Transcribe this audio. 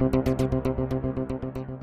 ブブブブブブブ。